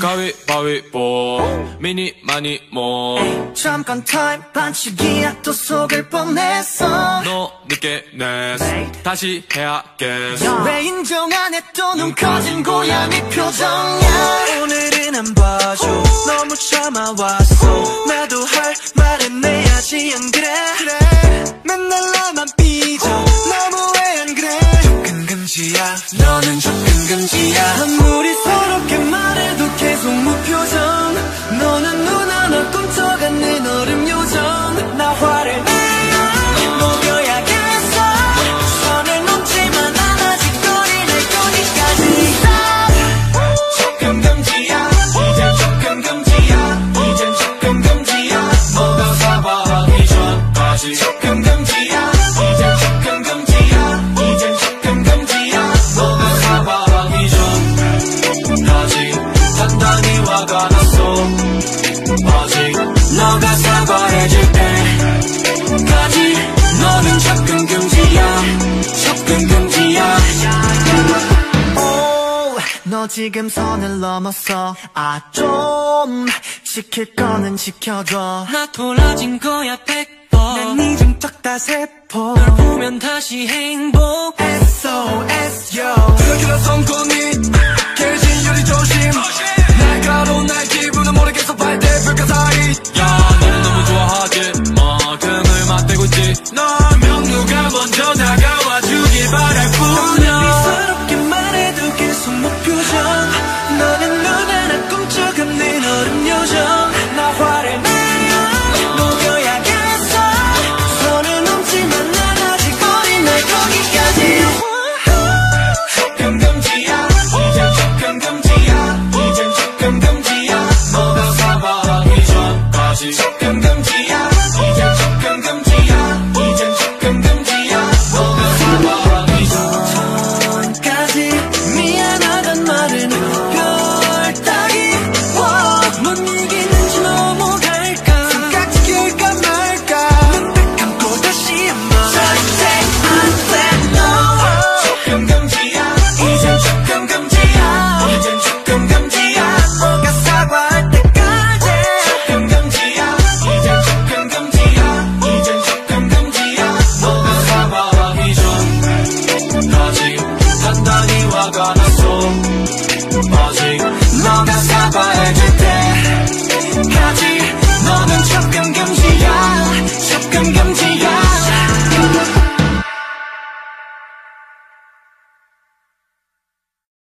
가위바위보. 미니 많이 뭐 잠깐 타임 반칙이야 또 속을 뻔했어. 너 늦게 냈어. 다시 해야겠어. 왜 인정 안 해 또 눈 커진 고양이 표정이야? 오늘은 안 봐줘. 너무 참아왔어. 나도 할 말은 내야지. 안 그래? 맨날 나만 삐져 금지야. 아무리 서럽게 말해도 계속 무표정. 너는 눈 하나 꿈쩍하는 얼음 요정. 나 화를 이젠 접근 금지 너 지금 선을 넘었어 아 좀 지킬 거는 지켜줘. 나 돌아진 거야 백번 난이좀 적다 세포 널 보면 다시 행복 SOS yo. 그렇게나 성공이